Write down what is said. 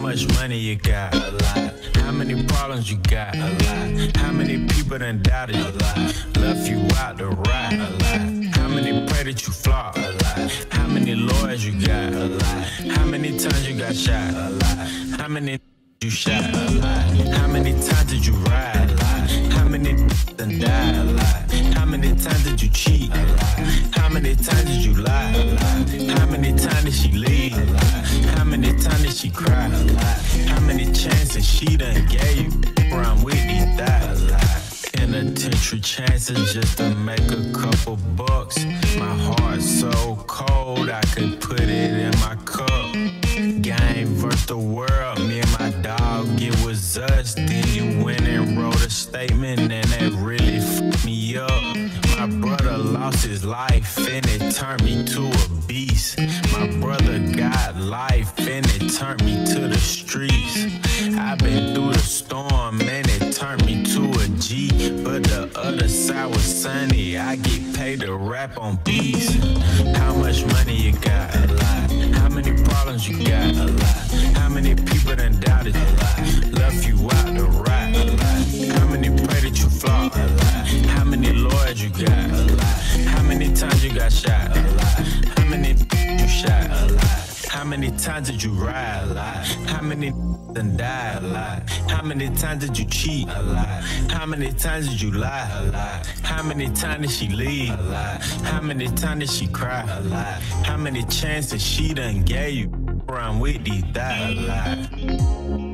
much money you got? A lot. How many problems you got? A lot. How many people done doubted you? A lot. Left you out to rot? A lot. How many pray that you flop? A lot. How many lawyers you got? A lot. How many times you got shot? A lot. How many you shot? A lot. How many times did you ride? A lot. How many done died? A lot. How many times did you cheat? A lot. How many times did you lie? A lot. How many times did she leave? She cry? A lot. How many chances she done gave you? I'm with these lot. Penitentiary chances just to make a couple bucks. My heart's so cold, I could put it in my cup. Game versus the world, me and my dog, it was us. Then you went and wrote a statement, and that really fucked me up. My brother lost his life, and it turned me to a beast. Life, and it turned me to the streets. I've been through the storm, and it turned me to a G. But the other side was sunny. I get paid to rap on beats. How much money you got? A lot. How many problems you got? A lot. How many people done doubted? A lot. Left you out to rot? A lot. How many pray that you flop? A lot. How many lawyers you got? A lot. How many times you got shot? A lot. Many times did you ride? A lot. How many done died? A lot. How many times did you cheat? A lot. How many times did you lie? A lot. How many times did she leave? A lot. How many times did she cry? A lot. How many chances she done gave you? I'm with these thighs? A lot.